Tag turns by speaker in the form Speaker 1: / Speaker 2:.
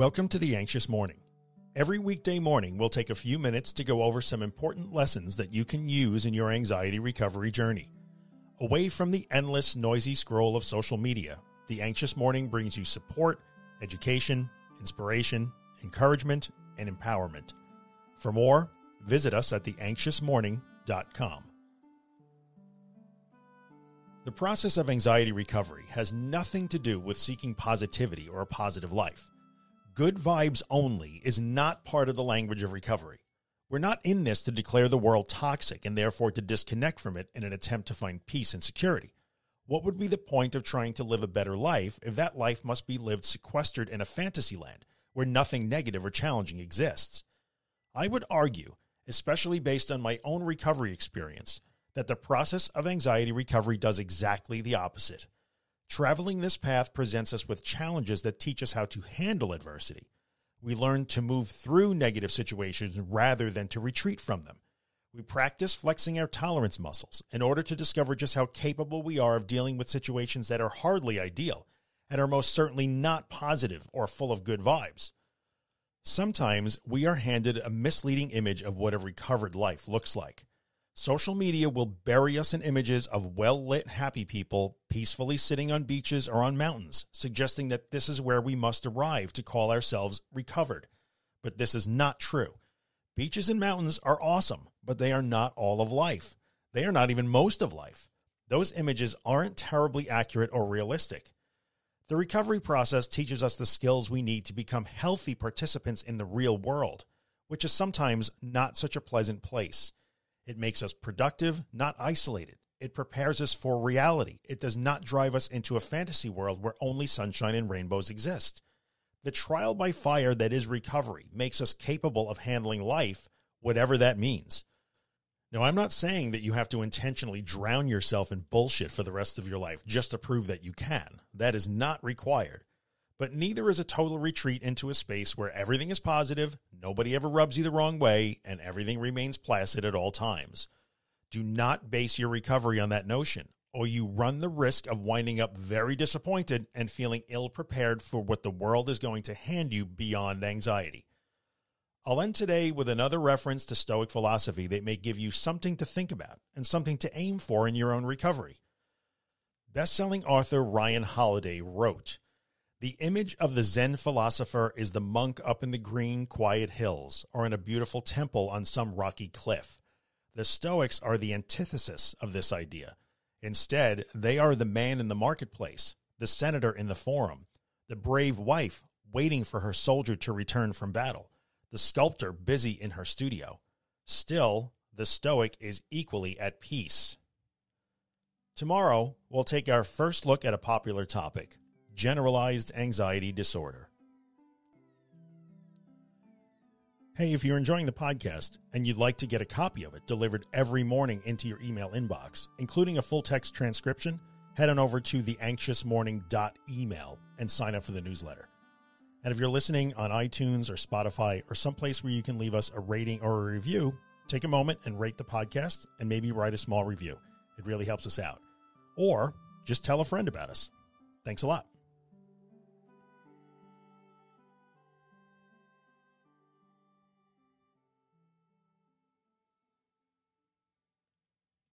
Speaker 1: Welcome to the Anxious Morning. Every weekday morning, we'll take a few minutes to go over some important lessons that you can use in your anxiety recovery journey. Away from the endless, noisy scroll of social media, the Anxious Morning brings you support, education, inspiration, encouragement, and empowerment. For more, visit us at theanxiousmorning.com. The process of anxiety recovery has nothing to do with seeking positivity or a positive life. Good vibes only is not part of the language of recovery. We're not in this to declare the world toxic and therefore to disconnect from it in an attempt to find peace and security. What would be the point of trying to live a better life if that life must be lived sequestered in a fantasy land where nothing negative or challenging exists? I would argue, especially based on my own recovery experience, that the process of anxiety recovery does exactly the opposite. Traveling this path presents us with challenges that teach us how to handle adversity. We learn to move through negative situations rather than to retreat from them. We practice flexing our tolerance muscles in order to discover just how capable we are of dealing with situations that are hardly ideal and are most certainly not positive or full of good vibes. Sometimes we are handed a misleading image of what a recovered life looks like. Social media will bury us in images of well lit, happy people peacefully sitting on beaches or on mountains, suggesting that this is where we must arrive to call ourselves recovered. But this is not true. Beaches and mountains are awesome, but they are not all of life. They are not even most of life. Those images aren't terribly accurate or realistic. The recovery process teaches us the skills we need to become healthy participants in the real world, which is sometimes not such a pleasant place. It makes us productive, not isolated. It prepares us for reality. It does not drive us into a fantasy world where only sunshine and rainbows exist. The trial by fire that is recovery makes us capable of handling life, whatever that means. Now, I'm not saying that you have to intentionally drown yourself in bullshit for the rest of your life just to prove that you can. That is not required. But neither is a total retreat into a space where everything is positive, nobody ever rubs you the wrong way, and everything remains placid at all times. Do not base your recovery on that notion, or you run the risk of winding up very disappointed and feeling ill prepared for what the world is going to hand you beyond anxiety. I'll end today with another reference to Stoic philosophy that may give you something to think about and something to aim for in your own recovery. Best-selling author Ryan Holiday wrote, the image of the Zen philosopher is the monk up in the green, quiet hills or in a beautiful temple on some rocky cliff. The Stoics are the antithesis of this idea. Instead, they are the man in the marketplace, the senator in the forum, the brave wife waiting for her soldier to return from battle, the sculptor busy in her studio. Still, the Stoic is equally at peace. Tomorrow, we'll take our first look at a popular topic generalized anxiety disorder. Hey, if you're enjoying the podcast and you'd like to get a copy of it delivered every morning into your email inbox, including a full text transcription, head on over to theanxiousmorning.email and sign up for the newsletter. And if you're listening on iTunes or Spotify or someplace where you can leave us a rating or a review, take a moment and rate the podcast and maybe write a small review. It really helps us out. Or just tell a friend about us. Thanks a lot.